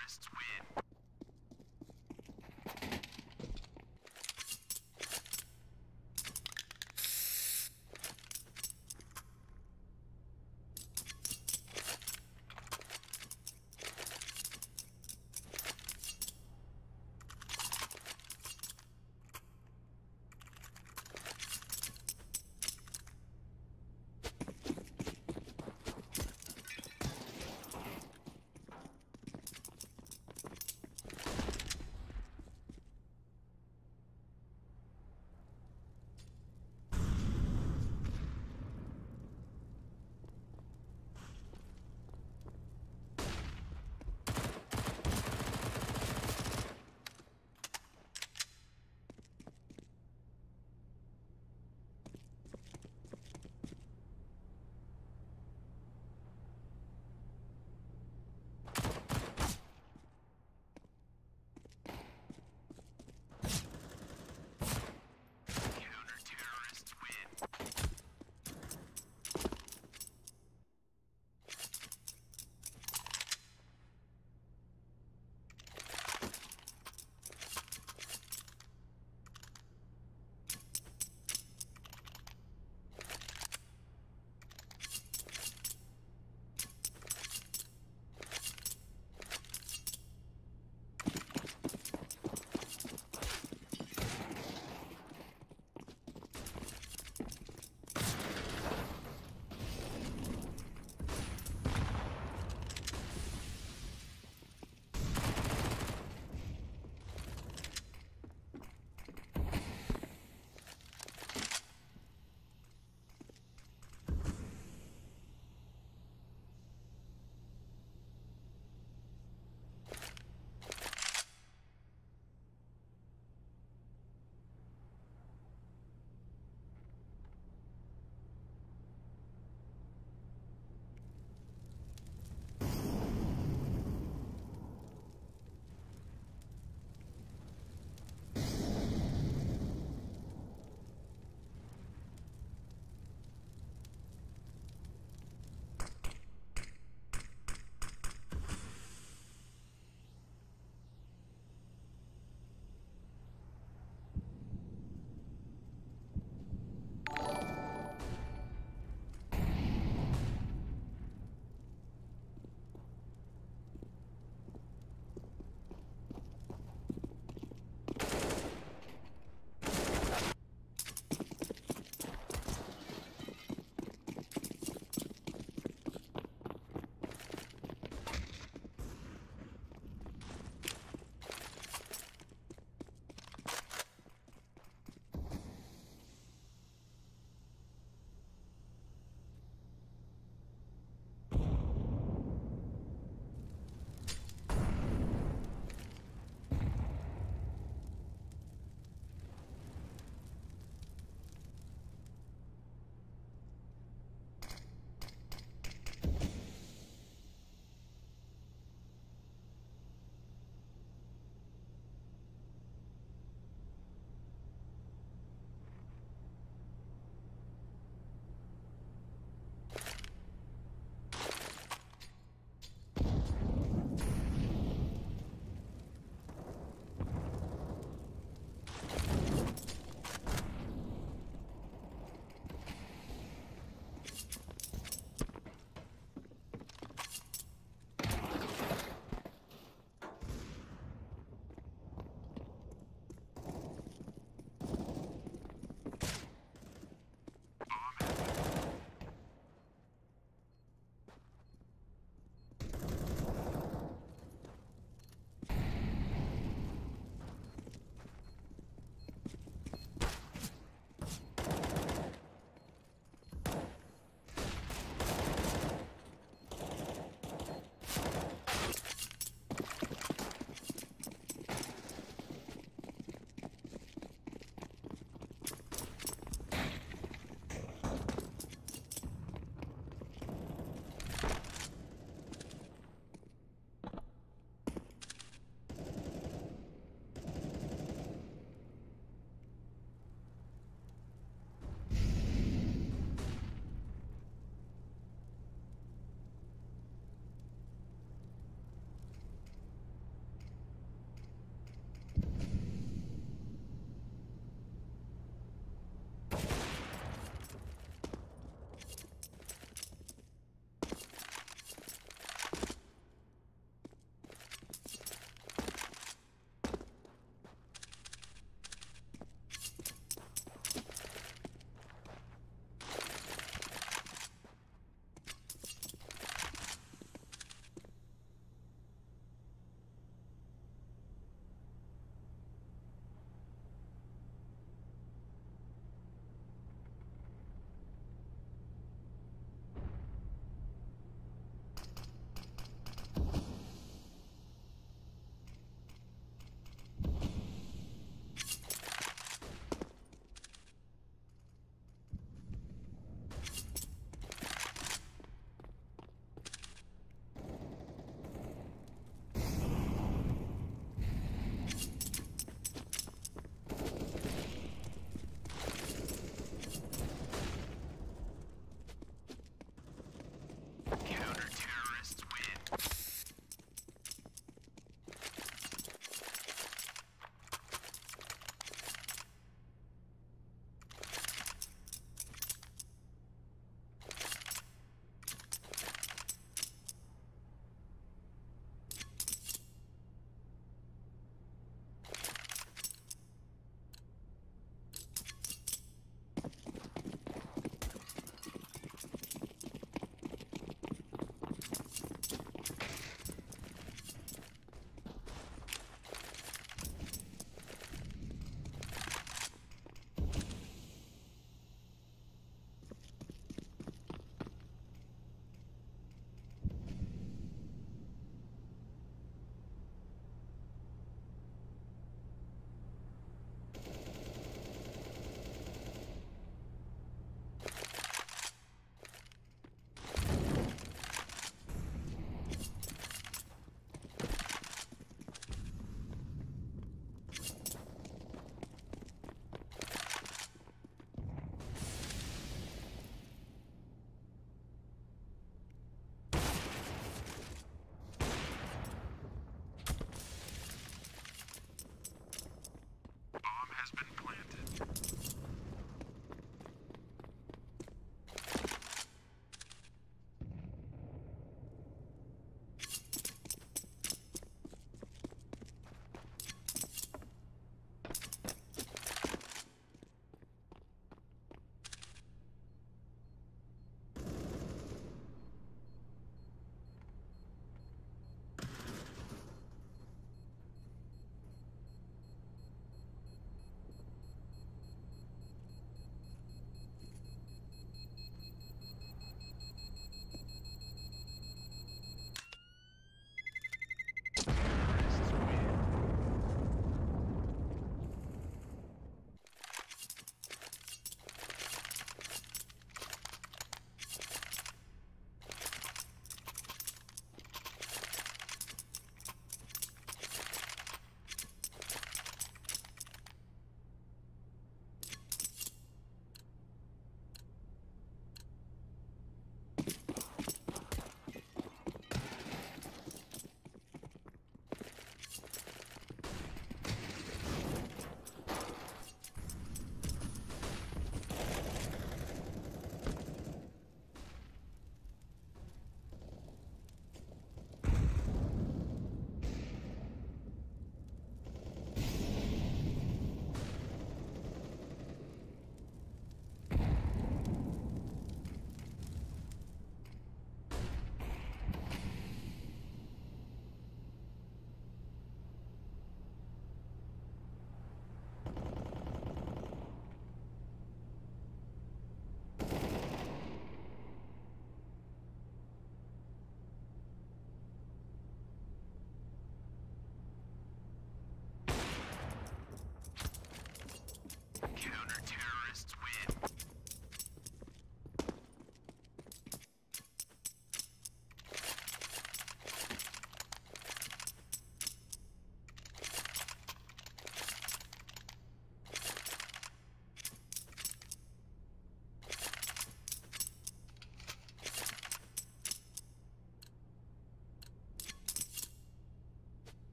Terrorists win.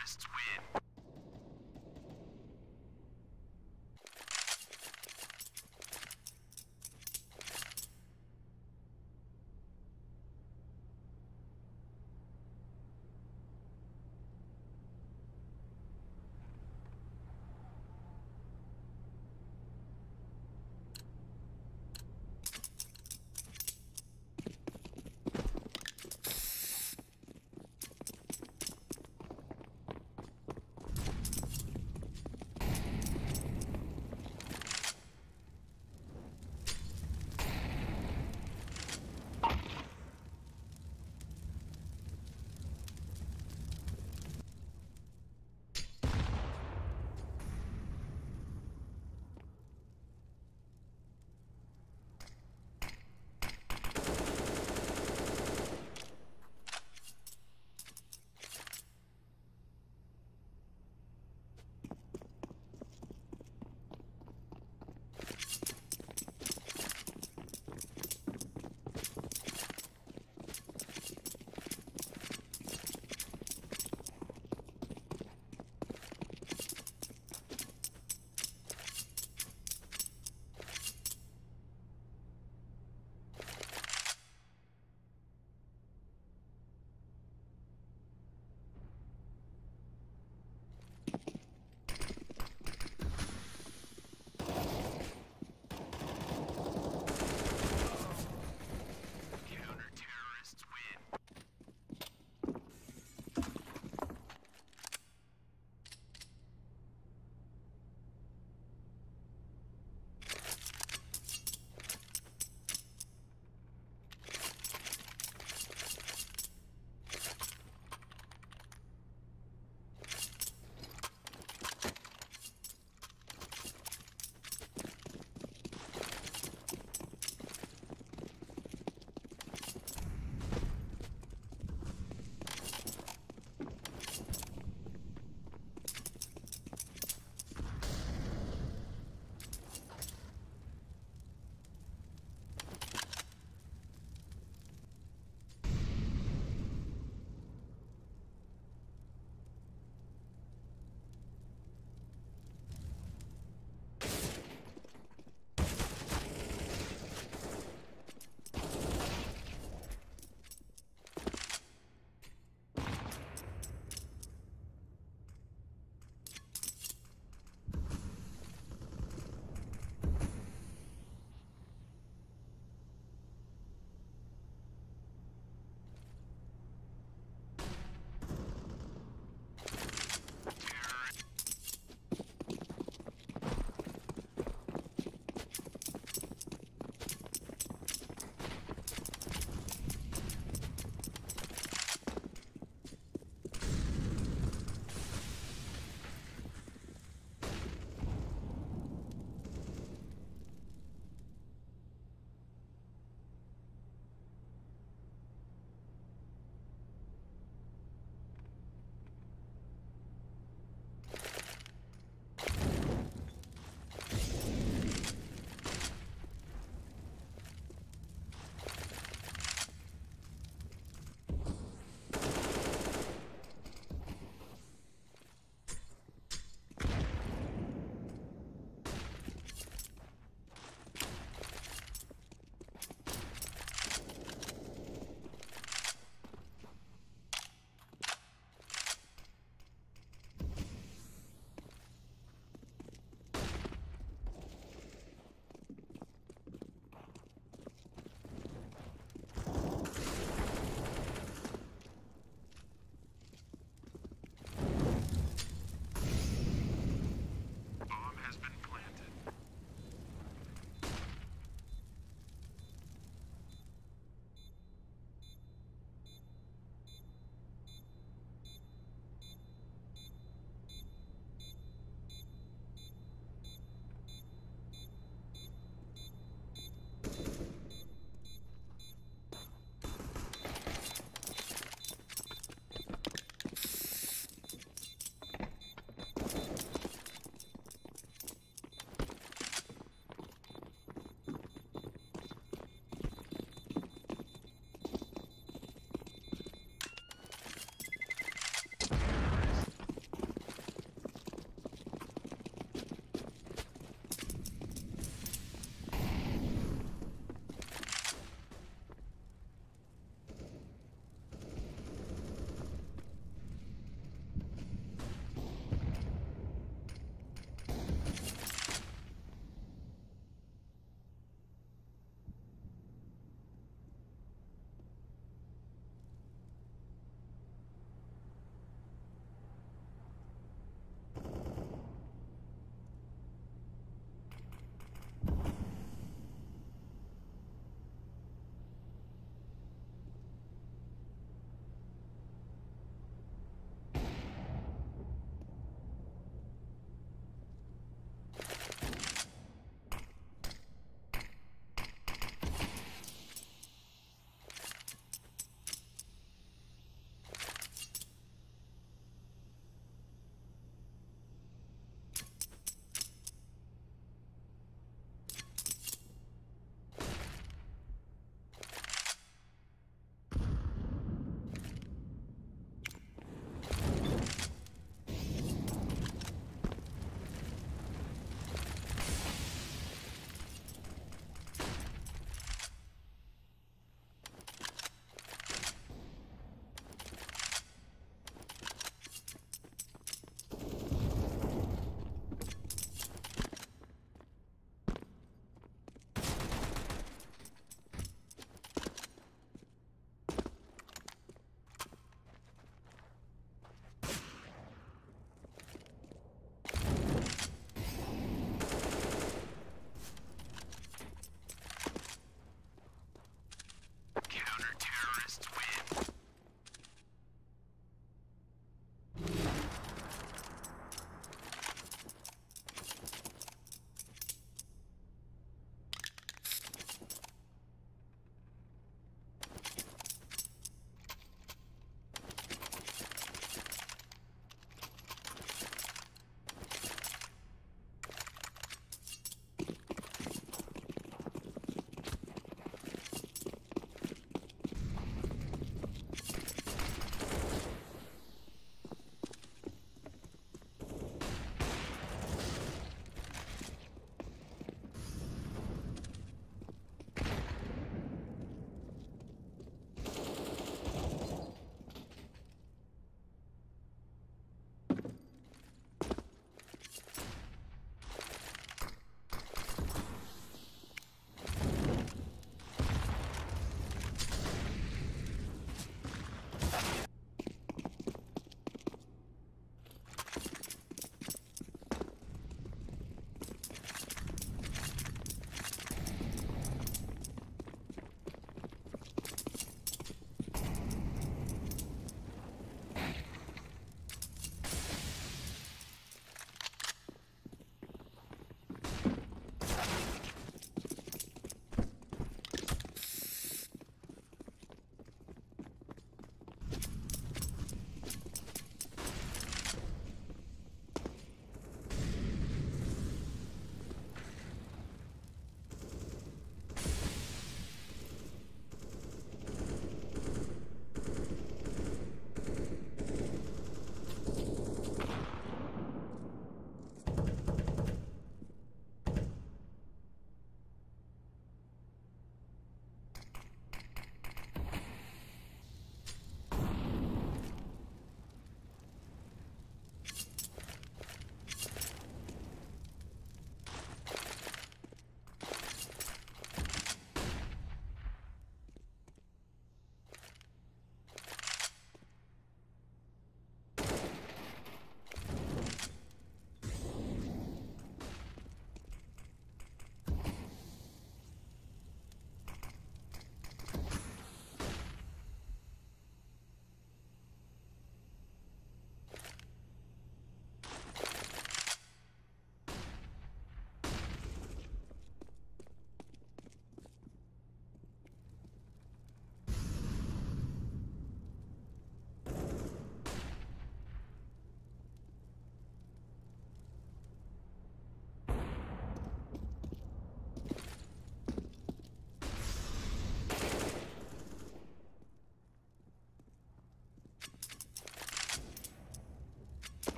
Counter-terrorists win.